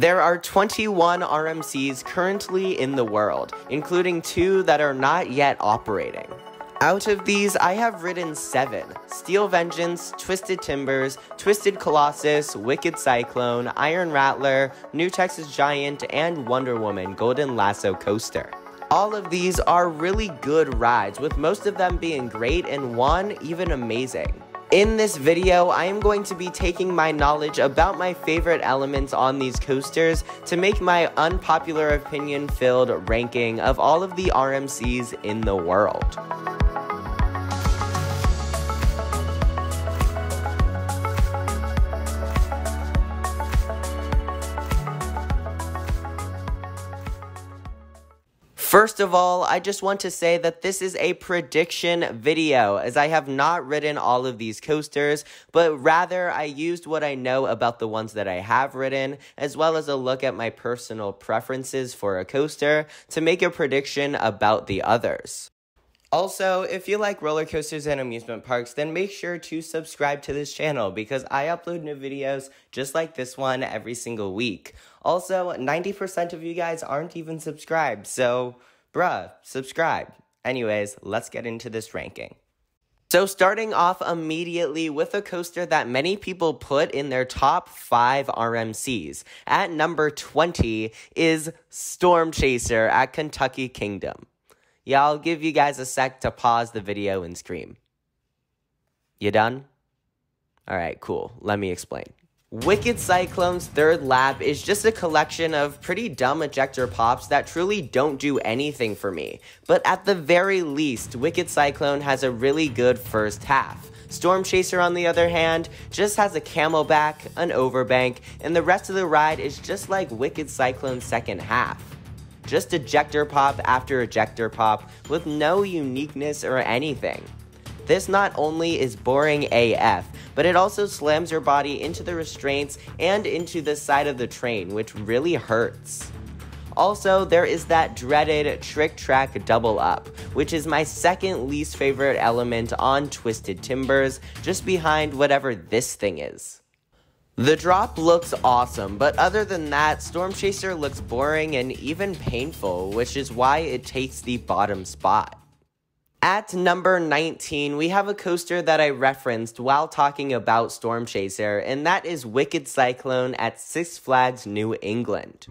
There are 21 RMCs currently in the world, including two that are not yet operating. Out of these, I have ridden 7 Steel Vengeance, Twisted Timbers, Twisted Colossus, Wicked Cyclone, Iron Rattler, New Texas Giant, and Wonder Woman Golden Lasso Coaster. All of these are really good rides, with most of them being great and one even amazing. In this video, I am going to be taking my knowledge about my favorite elements on these coasters to make my unpopular opinion filled ranking of all of the RMCs in the world. First of all, I just want to say that this is a prediction video, as I have not ridden all of these coasters, but rather I used what I know about the ones that I have ridden, as well as a look at my personal preferences for a coaster to make a prediction about the others. Also, if you like roller coasters and amusement parks, then make sure to subscribe to this channel because I upload new videos just like this one every single week. Also, 90% of you guys aren't even subscribed, so bruh, subscribe. Anyways, let's get into this ranking. So, starting off immediately with a coaster that many people put in their top 5 RMCs. At number 20 is Storm Chaser at Kentucky Kingdom. Yeah, I'll give you guys a sec to pause the video and scream. You done? Alright, cool. Let me explain. Wicked Cyclone's third lap is just a collection of pretty dumb ejector pops that truly don't do anything for me. But at the very least, Wicked Cyclone has a really good first half. Storm Chaser, on the other hand, just has a camelback, an overbank, and the rest of the ride is just like Wicked Cyclone's second half just ejector pop after ejector pop with no uniqueness or anything. This not only is boring AF, but it also slams your body into the restraints and into the side of the train, which really hurts. Also, there is that dreaded trick track double up, which is my second least favorite element on Twisted Timbers, just behind whatever this thing is. The drop looks awesome, but other than that, Storm Chaser looks boring and even painful, which is why it takes the bottom spot. At number 19, we have a coaster that I referenced while talking about Storm Chaser, and that is Wicked Cyclone at Six Flags New England.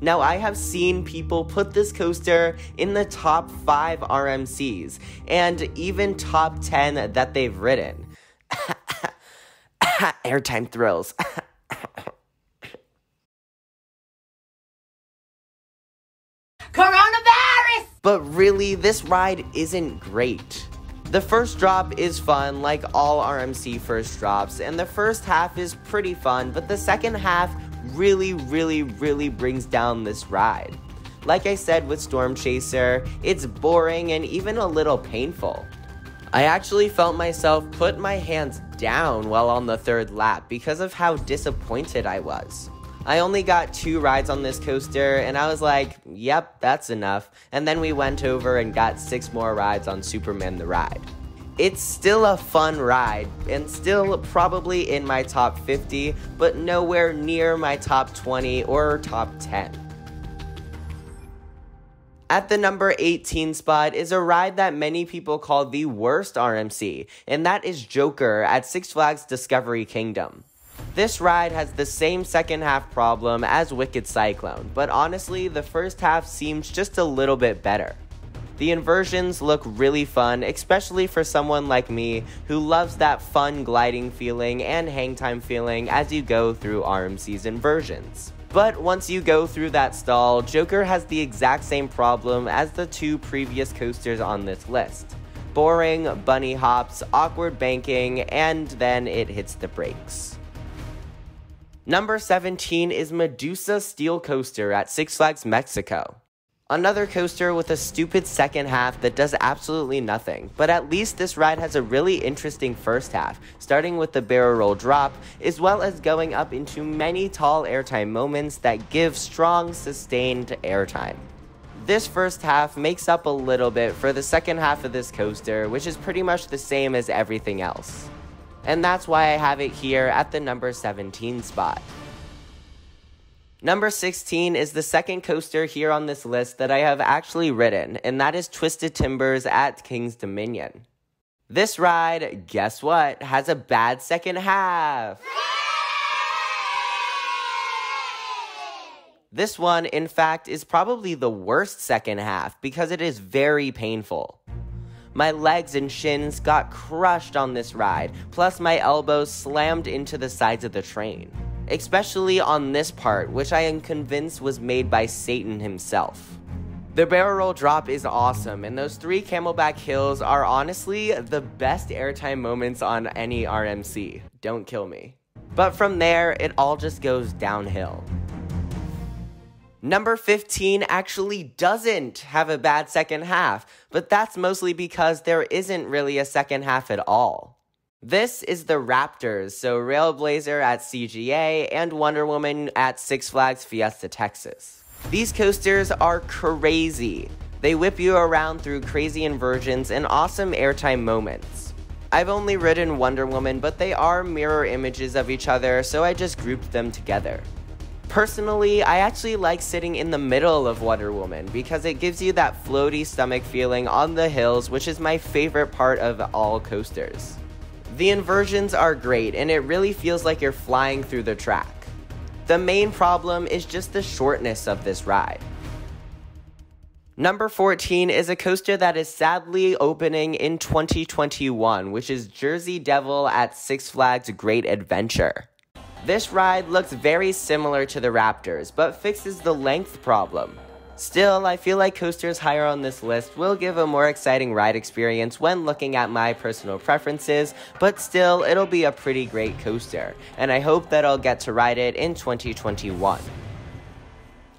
Now, I have seen people put this coaster in the top 5 RMCs, and even top 10 that they've ridden. Airtime thrills. But really, this ride isn't great. The first drop is fun, like all RMC first drops, and the first half is pretty fun, but the second half really, really, really brings down this ride. Like I said with Storm Chaser, it's boring and even a little painful. I actually felt myself put my hands down while on the third lap because of how disappointed I was. I only got two rides on this coaster, and I was like, yep, that's enough. And then we went over and got six more rides on Superman the Ride. It's still a fun ride, and still probably in my top 50, but nowhere near my top 20 or top 10. At the number 18 spot is a ride that many people call the worst RMC, and that is Joker at Six Flags Discovery Kingdom. This ride has the same second half problem as Wicked Cyclone, but honestly, the first half seems just a little bit better. The inversions look really fun, especially for someone like me who loves that fun gliding feeling and hang time feeling as you go through RMC's inversions. But once you go through that stall, Joker has the exact same problem as the two previous coasters on this list. Boring, bunny hops, awkward banking, and then it hits the brakes. Number 17 is Medusa Steel Coaster at Six Flags Mexico. Another coaster with a stupid second half that does absolutely nothing, but at least this ride has a really interesting first half, starting with the barrel roll drop, as well as going up into many tall airtime moments that give strong, sustained airtime. This first half makes up a little bit for the second half of this coaster, which is pretty much the same as everything else. And that's why I have it here at the number 17 spot. Number 16 is the second coaster here on this list that I have actually ridden, and that is Twisted Timbers at King's Dominion. This ride, guess what, has a bad second half. This one, in fact, is probably the worst second half because it is very painful. My legs and shins got crushed on this ride, plus my elbows slammed into the sides of the train especially on this part, which I am convinced was made by Satan himself. The barrel roll drop is awesome, and those three camelback hills are honestly the best airtime moments on any RMC. Don't kill me. But from there, it all just goes downhill. Number 15 actually doesn't have a bad second half, but that's mostly because there isn't really a second half at all. This is the Raptors, so Railblazer at CGA and Wonder Woman at Six Flags Fiesta Texas. These coasters are crazy. They whip you around through crazy inversions and awesome airtime moments. I've only ridden Wonder Woman, but they are mirror images of each other, so I just grouped them together. Personally, I actually like sitting in the middle of Wonder Woman because it gives you that floaty stomach feeling on the hills, which is my favorite part of all coasters. The inversions are great and it really feels like you're flying through the track. The main problem is just the shortness of this ride. Number 14 is a coaster that is sadly opening in 2021, which is Jersey Devil at Six Flags Great Adventure. This ride looks very similar to the Raptors, but fixes the length problem. Still, I feel like coasters higher on this list will give a more exciting ride experience when looking at my personal preferences, but still, it'll be a pretty great coaster, and I hope that I'll get to ride it in 2021.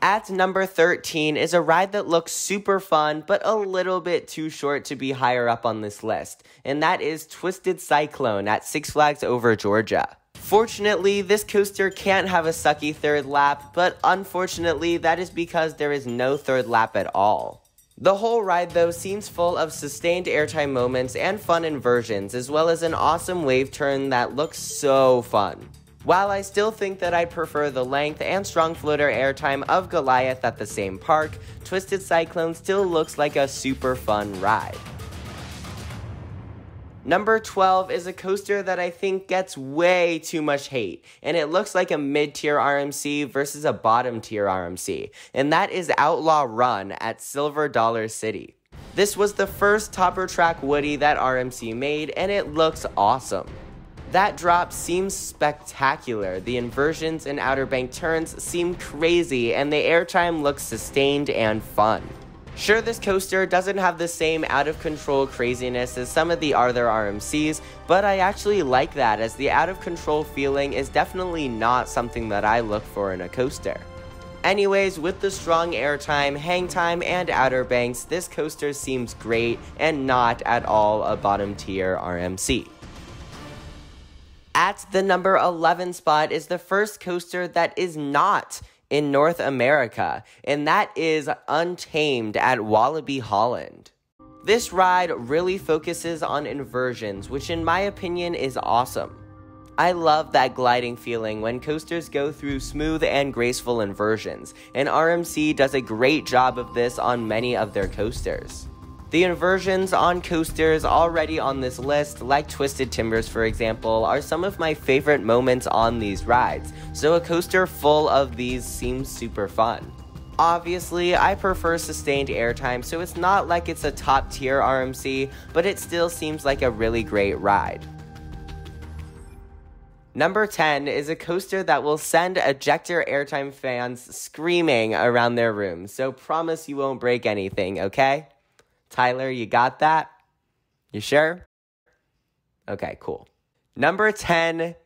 At number 13 is a ride that looks super fun, but a little bit too short to be higher up on this list, and that is Twisted Cyclone at Six Flags Over Georgia. Fortunately, this coaster can't have a sucky third lap, but unfortunately, that is because there is no third lap at all. The whole ride, though, seems full of sustained airtime moments and fun inversions, as well as an awesome wave turn that looks so fun. While I still think that I prefer the length and strong floater airtime of Goliath at the same park, Twisted Cyclone still looks like a super fun ride. Number 12 is a coaster that I think gets way too much hate, and it looks like a mid tier RMC versus a bottom tier RMC, and that is Outlaw Run at Silver Dollar City. This was the first topper track Woody that RMC made, and it looks awesome. That drop seems spectacular. The inversions and Outer Bank turns seem crazy, and the airtime looks sustained and fun. Sure, this coaster doesn't have the same out of control craziness as some of the other RMCs, but I actually like that as the out of control feeling is definitely not something that I look for in a coaster. Anyways, with the strong airtime, hang time, and outer banks, this coaster seems great and not at all a bottom tier RMC. At the number 11 spot is the first coaster that is not in North America, and that is Untamed at Walibi Holland. This ride really focuses on inversions, which in my opinion is awesome. I love that gliding feeling when coasters go through smooth and graceful inversions, and RMC does a great job of this on many of their coasters. The inversions on coasters already on this list, like Twisted Timbers for example, are some of my favorite moments on these rides, so a coaster full of these seems super fun. Obviously, I prefer sustained airtime, so it's not like it's a top tier RMC, but it still seems like a really great ride. Number 10 is a coaster that will send ejector airtime fans screaming around their room, so promise you won't break anything, okay? Tyler, you got that? You sure? Okay, cool. Number 10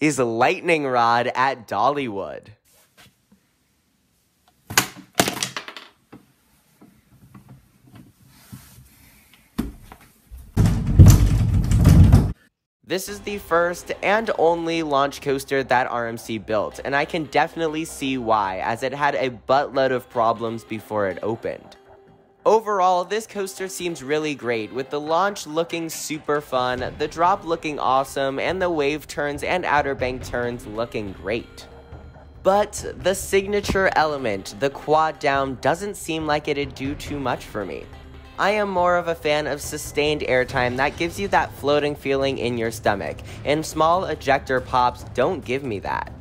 is Lightning Rod at Dollywood. This is the first and only launch coaster that RMC built, and I can definitely see why, as it had a buttload of problems before it opened. Overall, this coaster seems really great, with the launch looking super fun, the drop looking awesome, and the wave turns and outer bank turns looking great. But the signature element, the quad down, doesn't seem like it'd do too much for me. I am more of a fan of sustained airtime that gives you that floating feeling in your stomach, and small ejector pops don't give me that.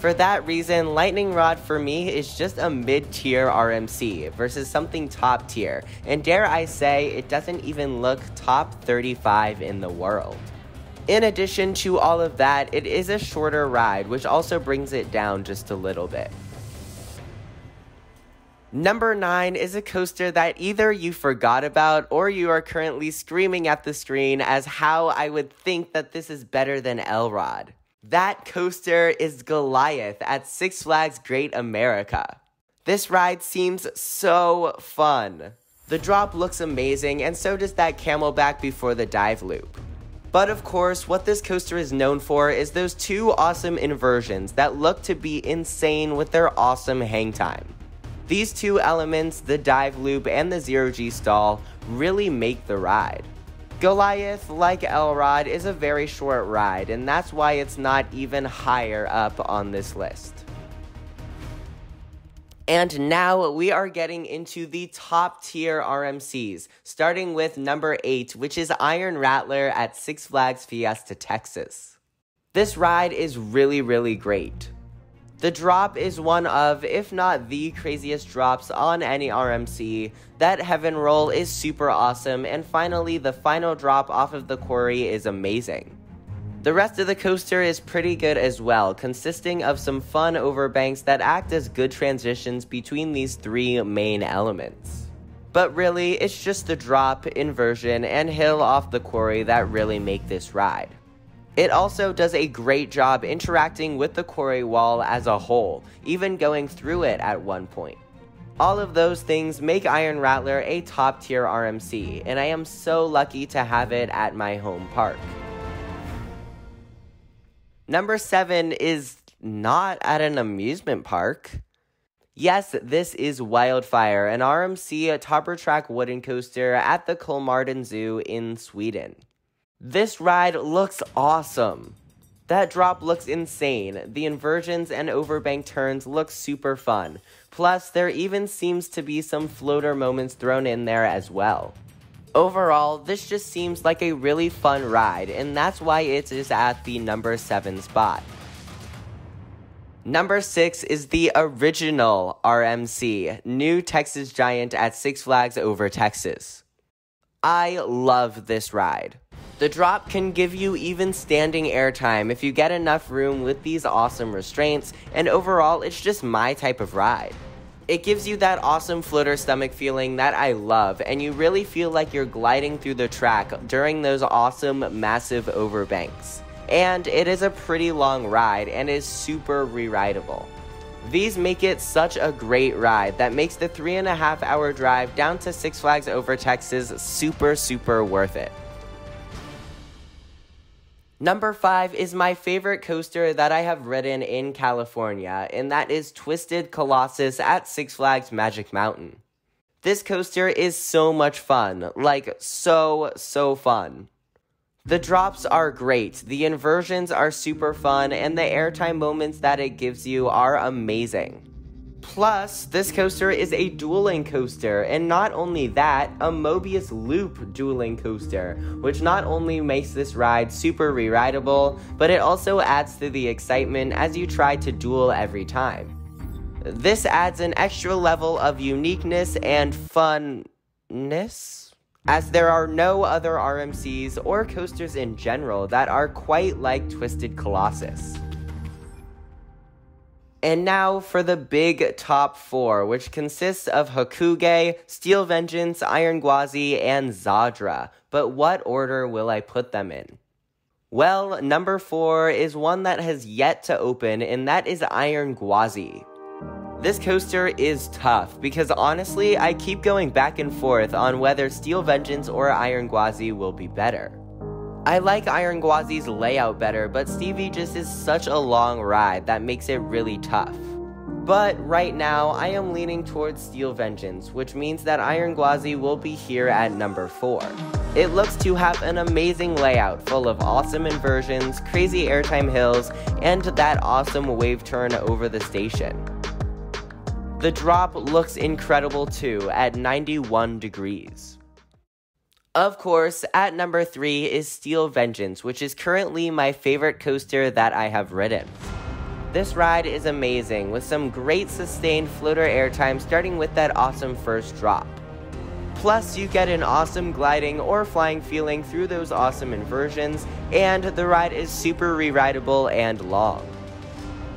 For that reason, Lightning Rod for me is just a mid tier RMC versus something top tier, and dare I say, it doesn't even look top 35 in the world. In addition to all of that, it is a shorter ride, which also brings it down just a little bit. Number 9 is a coaster that either you forgot about or you are currently screaming at the screen as how I would think that this is better than L-Rod. That coaster is Goliath at Six Flags Great America. This ride seems so fun. The drop looks amazing, and so does that camelback before the dive loop. But of course, what this coaster is known for is those two awesome inversions that look to be insane with their awesome hang time. These two elements, the dive loop and the zero G stall, really make the ride. Goliath, like L-Rod, is a very short ride, and that's why it's not even higher up on this list. And now we are getting into the top tier RMCs, starting with number 8, which is Iron Rattler at Six Flags Fiesta Texas. This ride is really, really great. The drop is one of, if not the craziest drops on any RMC. That heaven roll is super awesome, and finally, the final drop off of the quarry is amazing. The rest of the coaster is pretty good as well, consisting of some fun overbanks that act as good transitions between these three main elements. But really, it's just the drop, inversion, and hill off the quarry that really make this ride. It also does a great job interacting with the quarry wall as a whole, even going through it at one point. All of those things make Iron Rattler a top tier RMC, and I am so lucky to have it at my home park. Number 7 is not at an amusement park. Yes, this is Wildfire, an RMC Topper Track wooden coaster at the Kolmården Zoo in Sweden. This ride looks awesome. That drop looks insane. The inversions and overbank turns look super fun. Plus, there even seems to be some floater moments thrown in there as well. Overall, this just seems like a really fun ride, and that's why it is at the number 7 spot. Number 6 is the original RMC, New Texas Giant at Six Flags Over Texas. I love this ride. The drop can give you even standing airtime if you get enough room with these awesome restraints, and overall, it's just my type of ride. It gives you that awesome floater stomach feeling that I love, and you really feel like you're gliding through the track during those awesome, massive overbanks. And it is a pretty long ride and is super re-rideable. These make it such a great ride that makes the three and a half hour drive down to Six Flags over Texas super, super worth it. Number five is my favorite coaster that I have ridden in California, and that is Twisted Colossus at Six Flags Magic Mountain. This coaster is so much fun, like so, so fun. The drops are great, the inversions are super fun, and the airtime moments that it gives you are amazing. Plus, this coaster is a dueling coaster, and not only that, a Mobius Loop dueling coaster, which not only makes this ride super re-rideable, but it also adds to the excitement as you try to duel every time. This adds an extra level of uniqueness and funness, as there are no other RMCs or coasters in general that are quite like Twisted Colossus. And now for the big top four, which consists of Hakugei, Steel Vengeance, Iron Gwazi, and Zadra. But what order will I put them in? Well, number four is one that has yet to open, and that is Iron Gwazi. This coaster is tough because honestly, I keep going back and forth on whether Steel Vengeance or Iron Gwazi will be better. I like Iron Gwazi's layout better, but Stevie just is such a long ride that makes it really tough. But right now, I am leaning towards Steel Vengeance, which means that Iron Gwazi will be here at number 4. It looks to have an amazing layout full of awesome inversions, crazy airtime hills, and that awesome wave turn over the station. The drop looks incredible too at 91 degrees. Of course, at number 3 is Steel Vengeance, which is currently my favorite coaster that I have ridden. This ride is amazing, with some great sustained floater airtime starting with that awesome first drop. Plus, you get an awesome gliding or flying feeling through those awesome inversions, and the ride is super re-rideable and long.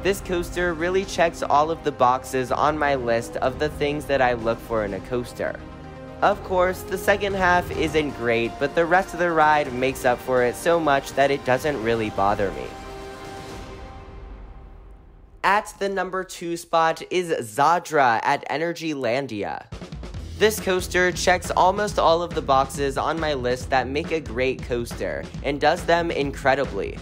This coaster really checks all of the boxes on my list of the things that I look for in a coaster. Of course, the second half isn't great, but the rest of the ride makes up for it so much that it doesn't really bother me. At the number 2 spot is Zadra at Energylandia. This coaster checks almost all of the boxes on my list that make a great coaster, and does them incredibly.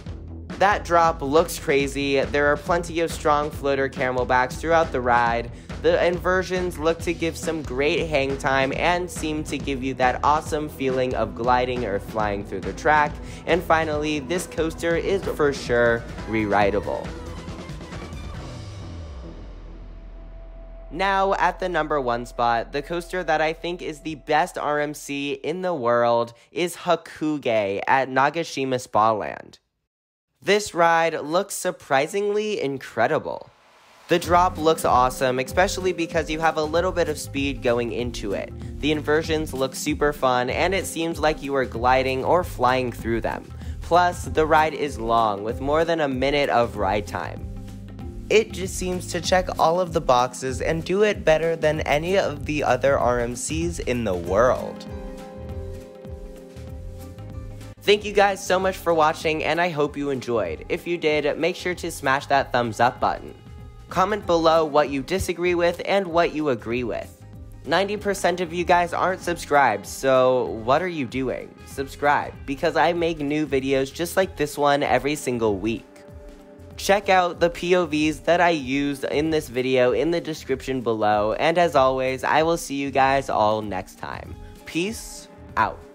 That drop looks crazy, there are plenty of strong floater camelbacks throughout the ride, the inversions look to give some great hang time and seem to give you that awesome feeling of gliding or flying through the track, and finally, this coaster is for sure re-rideable. Now, at the number one spot, the coaster that I think is the best RMC in the world is Hakugei at Nagashima Spa Land. This ride looks surprisingly incredible. The drop looks awesome, especially because you have a little bit of speed going into it. The inversions look super fun, and it seems like you are gliding or flying through them. Plus, the ride is long, with more than a minute of ride time. It just seems to check all of the boxes and do it better than any of the other RMCs in the world. Thank you guys so much for watching and I hope you enjoyed. If you did, make sure to smash that thumbs up button. Comment below what you disagree with and what you agree with. 90% of you guys aren't subscribed, so what are you doing? Subscribe, because I make new videos just like this one every single week. Check out the POVs that I used in this video in the description below, and as always, I will see you guys all next time. Peace out.